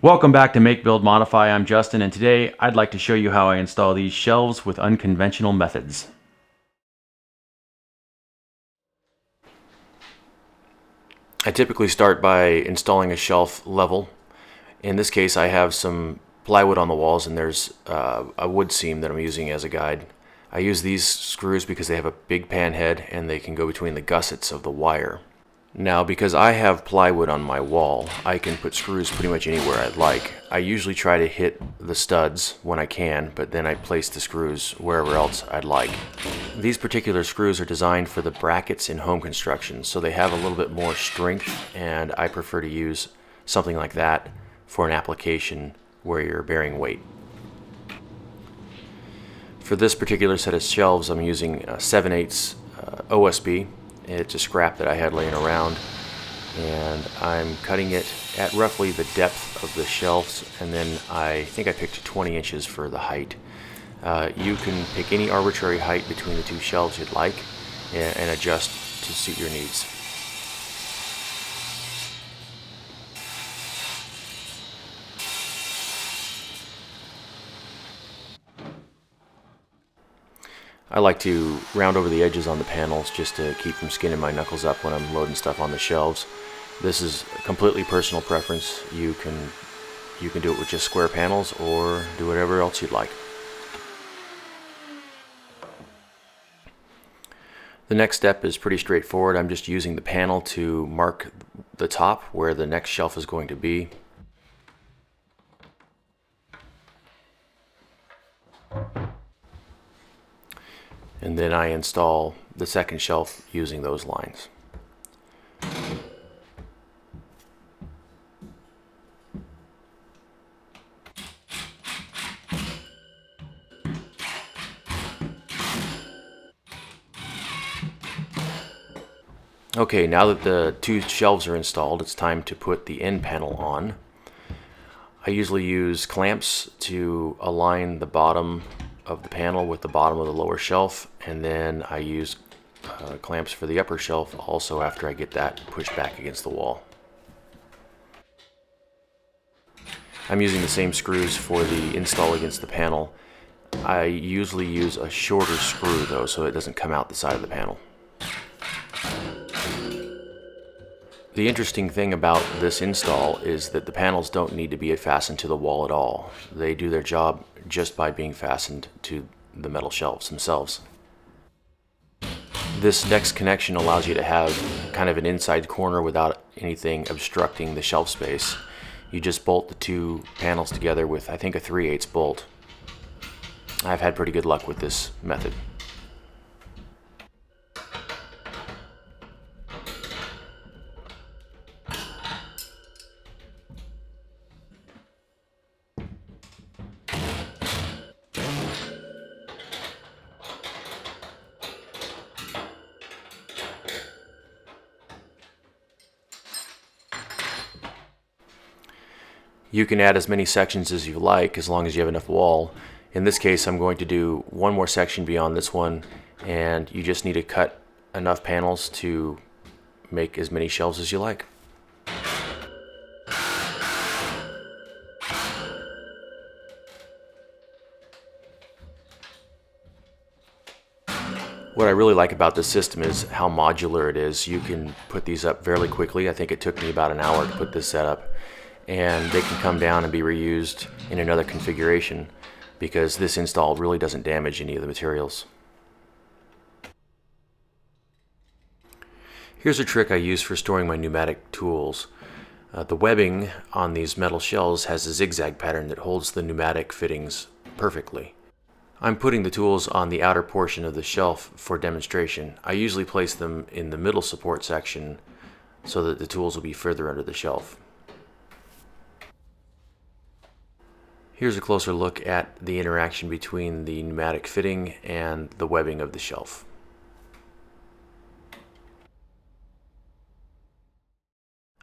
Welcome back to Make Build Modify. I'm Justin and today I'd like to show you how I install these shelves with unconventional methods. I typically start by installing a shelf level. In this case I have some plywood on the walls and there's uh, a wood seam that I'm using as a guide. I use these screws because they have a big pan head and they can go between the gussets of the wire. Now because I have plywood on my wall, I can put screws pretty much anywhere I'd like. I usually try to hit the studs when I can, but then I place the screws wherever else I'd like. These particular screws are designed for the brackets in home construction, so they have a little bit more strength, and I prefer to use something like that for an application where you're bearing weight. For this particular set of shelves, I'm using 7 8 uh, OSB it's a scrap that I had laying around and I'm cutting it at roughly the depth of the shelves and then I think I picked 20 inches for the height. Uh, you can pick any arbitrary height between the two shelves you'd like and, and adjust to suit your needs. I like to round over the edges on the panels just to keep from skinning my knuckles up when I'm loading stuff on the shelves. This is a completely personal preference. You can you can do it with just square panels or do whatever else you'd like. The next step is pretty straightforward. I'm just using the panel to mark the top where the next shelf is going to be. And then I install the second shelf using those lines. Okay, now that the two shelves are installed, it's time to put the end panel on. I usually use clamps to align the bottom of the panel with the bottom of the lower shelf and then I use uh, clamps for the upper shelf also after I get that pushed back against the wall. I'm using the same screws for the install against the panel. I usually use a shorter screw though so it doesn't come out the side of the panel. The interesting thing about this install is that the panels don't need to be fastened to the wall at all. They do their job just by being fastened to the metal shelves themselves. This next connection allows you to have kind of an inside corner without anything obstructing the shelf space. You just bolt the two panels together with I think a 3 8 bolt. I've had pretty good luck with this method. You can add as many sections as you like as long as you have enough wall. In this case I'm going to do one more section beyond this one and you just need to cut enough panels to make as many shelves as you like. What I really like about this system is how modular it is. You can put these up fairly quickly. I think it took me about an hour to put this set up and they can come down and be reused in another configuration because this install really doesn't damage any of the materials. Here's a trick I use for storing my pneumatic tools. Uh, the webbing on these metal shells has a zigzag pattern that holds the pneumatic fittings perfectly. I'm putting the tools on the outer portion of the shelf for demonstration. I usually place them in the middle support section so that the tools will be further under the shelf. Here's a closer look at the interaction between the pneumatic fitting and the webbing of the shelf.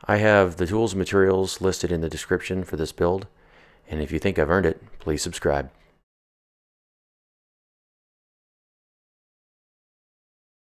I have the tools and materials listed in the description for this build, and if you think I've earned it, please subscribe.